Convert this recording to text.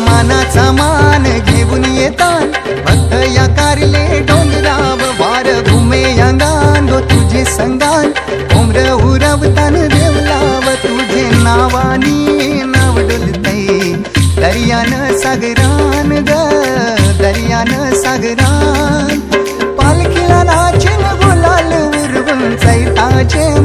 मानाचा मान घेऊन येतात भक्त या कारले डोंगराव वार घुमे अंगान गो तुझे संगान. उमर उरवतान देवलाव तुझे नावानी नाव डुलतय. दर्यान सागरान ग दर्यान सागरान. पालखीला नाचे गुलाल उरवून चैताचे